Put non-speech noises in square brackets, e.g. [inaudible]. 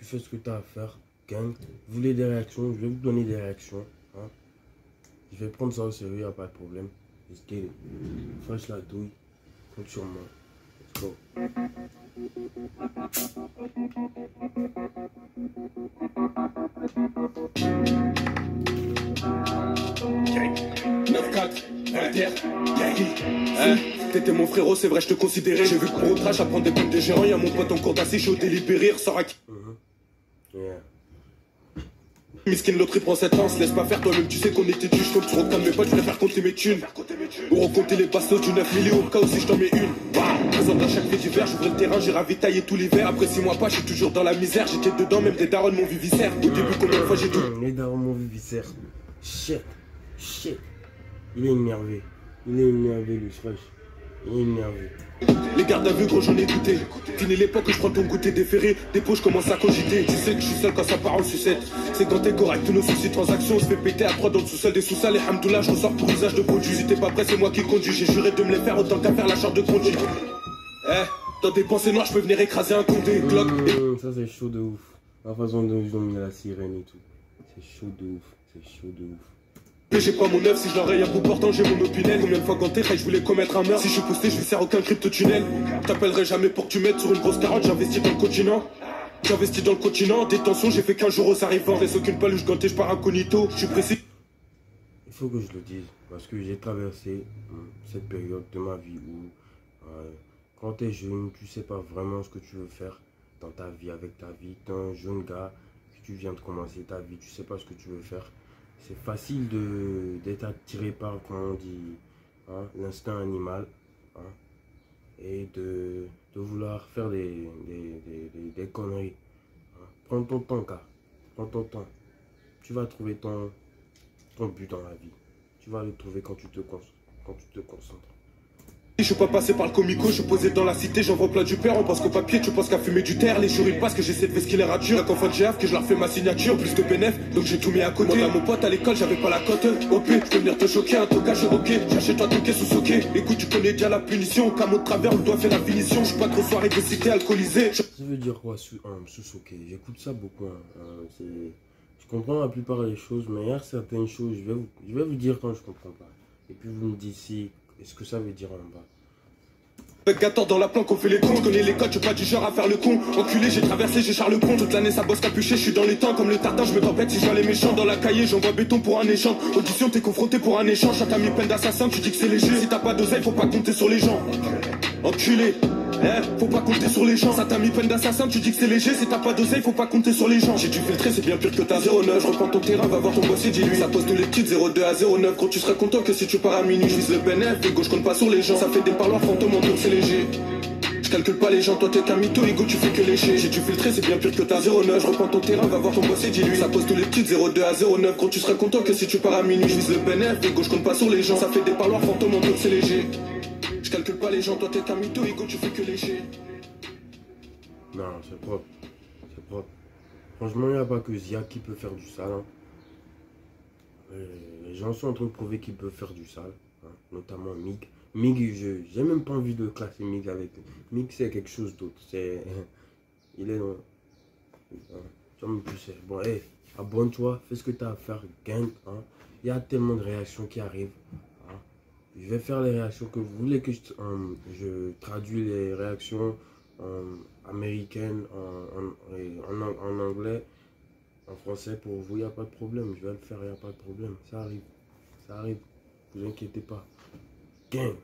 fais ce que tu as à faire. Gang, vous voulez des réactions, je vais vous donner des réactions. hein. Je vais prendre ça au sérieux, a pas de problème. Let's get it. Fresh la douille. Compte sur moi. Let's go. Hein T'étais mon frérot, c'est vrai, je te considérais. J'ai vu que pour outrage, à prendre des comptes des gérants, y'a mon pote en cours d'assez chaud, délibéré, ressort à qui Yeah. Miskin, l'autre il prend cette lance, laisse pas faire toi-même, tu sais qu'on était tu, je compte sur aucun de mes potes, je préfère compter mes thunes. Ou recompter les bastos du 9 millions, au cas où si je t'en mets une. Bah, présente à chaque fait d'hiver, j'ouvrais le terrain, j'ai ravitaillé tout l'hiver. Après 6 mois pas, j'suis toujours dans la misère, j'étais dedans, même des darons m'ont vu viscère. Au début, combien de fois j'ai tout. Les darons m'ont vu viscère. Shit. Shit. Il est énervé. Il est énervé, lui, fresh. Il est énervé. Les gardes à vue, gros, j'en ai goûté. Fini l'époque où je prends ton goûter déféré. Des pots, je commence à cogiter. Tu sais que je suis seul quand ça part en sucette. C'est quand t'es correct, tous nos soucis, transactions. On se fait péter à trois dans le sous-sol des sous-sols. Et hamdoullah, je ressors pour usage de produit. Si t'es pas prêt, c'est moi qui conduis. J'ai juré de me les faire autant qu'à faire la charte de conduite. Eh, dans des pensées noires, je peux venir écraser un condé. Glock. Hum, ça, c'est chaud de ouf. La façon dont ils ont mis la sirène et tout. C'est chaud de ouf. C'est chaud de ouf. J'ai pas mon œuf, si je l'enraye à bout portant, j'ai mon opinel. Combien de fois quand t'es je voulais commettre un meurtre. Si je suis posté, je lui sers aucun crypto-tunnel. T'appellerai jamais pour que tu mettes sur une grosse carotte, j'investis dans le continent. J'investis dans le continent, détention, j'ai fait 15 jours aux arrivants. Reste aucune paluche gantée, je pars incognito. Je suis précis. Il faut que je le dise, parce que j'ai traversé hum, cette période de ma vie où, euh, quand tu es jeune, tu sais pas vraiment ce que tu veux faire dans ta vie, avec ta vie. Tu es un jeune gars, tu viens de commencer ta vie, tu sais pas ce que tu veux faire. C'est facile d'être attiré par, comment on dit, hein, l'instinct animal, hein, et de, vouloir faire des, des, des- conneries. hein. Prends ton temps, gars. Prends ton temps. Tu vas trouver ton, ton but dans la vie. Tu vas le trouver quand tu te, quand tu te concentres. Je suis pas passé par le comico, je suis posé dans la cité, j'envoie plein du père, on pense qu'au papier, tu penses qu'à fumer du terre, les jours ils passent que j'essaie de vesquiller les ratures, qu'en fin de GF, que je leur fais ma signature, plus de bénéf, donc j'ai tout mis à côté. Moi, à mon pote à l'école, j'avais pas la cote, OP, je peux venir te choquer, un tocage, ok, j'achète toi caisse sous soquet, écoute, tu connais déjà la punition, camo de travers, le doigt fait la finition, je suis pas trop soirée de cité alcoolisée. Ça veut dire quoi, sous, sous-soquer J'écoute ça beaucoup. hein. Euh, c'est- je comprends la plupart des choses, mais il y a certaines choses, je vais, vous, je vais vous dire quand je comprends pas. Et puis vous me dites si, est-ce que ça veut dire en bas Avec Gator dans la planque, on fait les cons. Je connais les codes, je suis pas du genre à faire le con. Enculé, j'ai traversé, j'ai Charles Pont. Toute l'année, ça bosse capuché, je suis dans les temps. Comme le tartin, je me tempête si je vois les méchants. Dans la cahier, j'envoie béton pour un échange. Audition, t'es confronté pour un échange. Chacun mis peine d'assassin, tu dis que c'est léger. Si t'as pas d'oseille, faut pas compter sur les gens. Enculé. Eh, faut pas compter sur les gens. Ça t'a mis peine d'assassin, tu dis que c'est léger. Si t'as pas d'oseille, faut pas compter sur les gens. J'ai dû filtrer, c'est bien pire que ta 09. Je reprends ton terrain, va voir ton boss et dis-lui. Ça tous les petites 02 à 09. Gros, tu serais content que si tu pars à minuit. Je le bénéf, et gauche compte pas sur les gens. Ça fait des parloirs fantômes, en c'est léger. Je calcule pas les gens, toi t'es qu'un mytho, ego tu fais que lécher. J'ai dû filtrer, c'est bien pire que ta 09. Je reprends ton terrain, va voir ton boss et dis-lui. Ça pose tous les petites 02 à 09. Gros, tu serais content que si tu pars à minuit. Je le bénéf, ego je compte pas sur les gens. Ça fait des parloirs fantômes, en c'est léger. Je calcule pas les gens, toi t'es qu'un mytho, ego tu fais que lécher. Non, c'est propre. C'est propre. Franchement, il n'y a pas que Zia qui peut faire du sale. hein. Euh, Les gens sont en train de prouver qu'ils peuvent faire du sale. hein, Notamment Mig. Mig, je j'ai même pas envie de classer Mig avec. Mig, c'est quelque chose d'autre. C'est. [laughs] Il est tu sais. Bon, hey, abonne-toi, fais ce que tu as à faire, gagne. hein. Il y a tellement de réactions qui arrivent. Je vais faire les réactions que vous voulez que je, euh, traduis les réactions euh, américaines en, anglais, en français pour vous, il n'y a pas de problème. Je vais le faire, il n'y a pas de problème. Ça arrive. Ça arrive. Vous inquiétez pas. Gang.